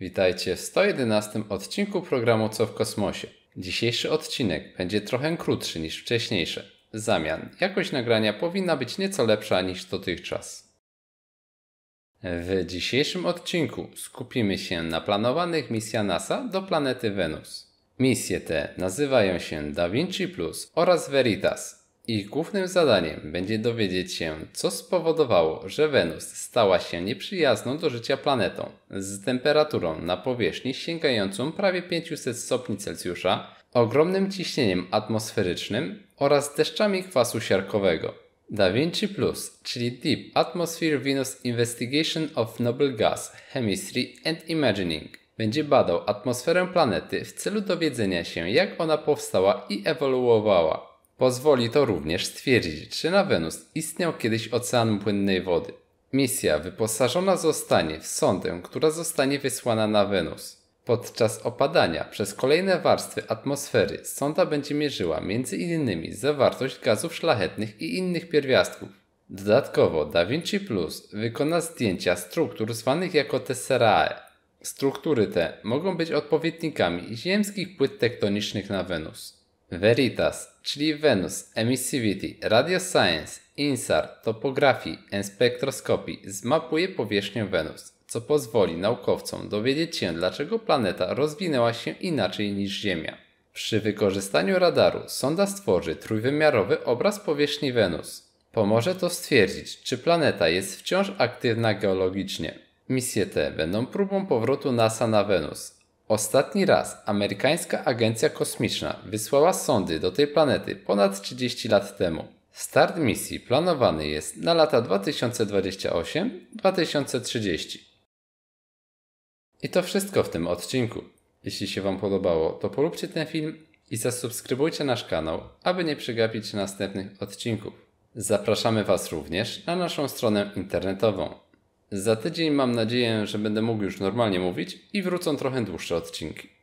Witajcie w 111 odcinku programu Co w kosmosie. Dzisiejszy odcinek będzie trochę krótszy niż wcześniejsze. W zamian jakość nagrania powinna być nieco lepsza niż dotychczas. W dzisiejszym odcinku skupimy się na planowanych misjach NASA do planety Wenus. Misje te nazywają się Da Vinci Plus oraz Veritas. Ich głównym zadaniem będzie dowiedzieć się, co spowodowało, że Wenus stała się nieprzyjazną do życia planetą z temperaturą na powierzchni sięgającą prawie 500 stopni Celsjusza, ogromnym ciśnieniem atmosferycznym oraz deszczami kwasu siarkowego. Da Vinci Plus, czyli Deep Atmosphere Venus Investigation of Noble Gas, Chemistry and Imagining, będzie badał atmosferę planety w celu dowiedzenia się, jak ona powstała i ewoluowała. Pozwoli to również stwierdzić, czy na Wenus istniał kiedyś ocean płynnej wody. Misja wyposażona zostanie w sondę, która zostanie wysłana na Wenus. Podczas opadania przez kolejne warstwy atmosfery sonda będzie mierzyła m.in. zawartość gazów szlachetnych i innych pierwiastków. Dodatkowo Da Vinci Plus wykona zdjęcia struktur zwanych jako tesserae. Struktury te mogą być odpowiednikami ziemskich płyt tektonicznych na Wenus. Veritas, czyli Venus Emissivity Radio Science, INSAR, Topography and Spectroscopy zmapuje powierzchnię Wenus, co pozwoli naukowcom dowiedzieć się, dlaczego planeta rozwinęła się inaczej niż Ziemia. Przy wykorzystaniu radaru sonda stworzy trójwymiarowy obraz powierzchni Wenus. Pomoże to stwierdzić, czy planeta jest wciąż aktywna geologicznie. Misje te będą próbą powrotu NASA na Wenus, Ostatni raz amerykańska agencja kosmiczna wysłała sondy do tej planety ponad 30 lat temu. Start misji planowany jest na lata 2028-2030. I to wszystko w tym odcinku. Jeśli się Wam podobało, to polubcie ten film i zasubskrybujcie nasz kanał, aby nie przegapić następnych odcinków. Zapraszamy Was również na naszą stronę internetową za tydzień mam nadzieję, że będę mógł już normalnie mówić i wrócą trochę dłuższe odcinki.